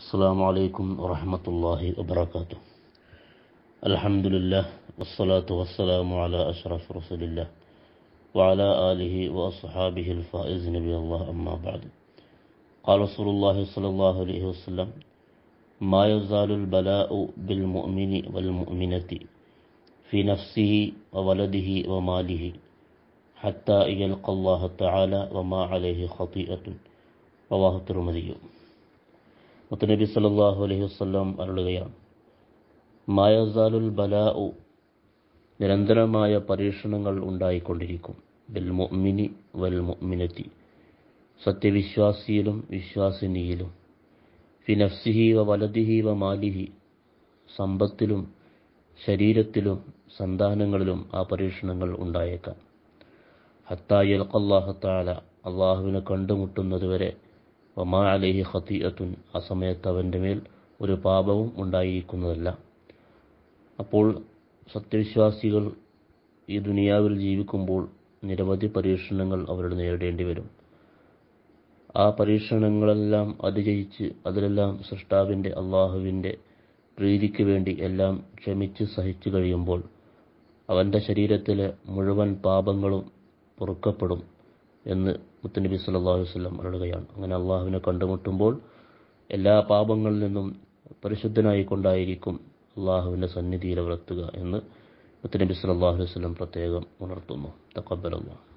السلام عليكم ورحمة الله وبركاته. الحمد لله والصلاة والسلام على أشرف رسول الله وعلى آله وأصحابه الفائز نبي الله أما بعد. قال رسول الله صلى الله عليه وسلم ما يزال البلاء بالمؤمن والمؤمنة في نفسه وولده وماله حتى يلقى الله تعالى وما عليه خطيئة. رواه الترمذي. മുത്തനബി സല്ലല്ലാഹു അലൈഹി വസല്ലം അരുളുകയാണ്. മായസാലുൽ ബലാഉ നിരന്തരമായ പരീക്ഷണങ്ങൾ ഉണ്ടായിക്കൊണ്ടിരിക്കും. ബിൽ മുഅ്മിനി വൽ മുഅ്മിനത്തി സത്യവിശ്വാസിയിലും വിശ്വാസിനിയിലും. ഫി നഫ്സിഹി വ വലദിഹി വ മാലിഹി സമ്പത്തിലും ശരീരത്തിലും സന്താനങ്ങളിലും ആ പരീക്ഷണങ്ങൾ ഉണ്ടായേക്കാം. ഹത്തായൽ അള്ളാഹത്താല അള്ളാഹുവിനെ കണ്ടുമുട്ടുന്നതുവരെ വമാ അലേഹി ഖത്തീഅത്തുൻ ആ സമയത്ത് അവന്റെ മേൽ ഒരു പാപവും ഉണ്ടായിരിക്കുന്നതല്ല. അപ്പോൾ സത്യവിശ്വാസികൾ ഈ ദുനിയാവിൽ ജീവിക്കുമ്പോൾ നിരവധി പരീക്ഷണങ്ങൾ അവരുടെ നേരിടേണ്ടി വരും. ആ പരീക്ഷണങ്ങളെല്ലാം അതിജയിച്ച് അതിലെല്ലാം സൃഷ്ടാവിന്റെ അള്ളാഹുവിന്റെ പ്രീതിക്ക് വേണ്ടി എല്ലാം ക്ഷമിച്ച് സഹിച്ചു കഴിയുമ്പോൾ അവന്റെ ശരീരത്തിലെ മുഴുവൻ പാപങ്ങളും പൊറുക്കപ്പെടും എന്ന് മുത്തനബി സല്ലല്ലാഹു അലൈഹി വസല്ലം പറയുകയാണ് അങ്ങനെ അള്ളാഹുവിനെ കണ്ടുമുട്ടുമ്പോൾ എല്ലാ പാപങ്ങളിൽ നിന്നും പരിശുദ്ധനായി കൊണ്ടായിരിക്കും അള്ളാഹുവിന്റെ സന്നിധിയിൽ വളർത്തുക എന്ന് മുത്തനബി സല്ലല്ലാഹു അലൈഹി വസല്ലം പ്രത്യേകം ഉണർത്തുന്നു. തക്കബലല്ലാഹ്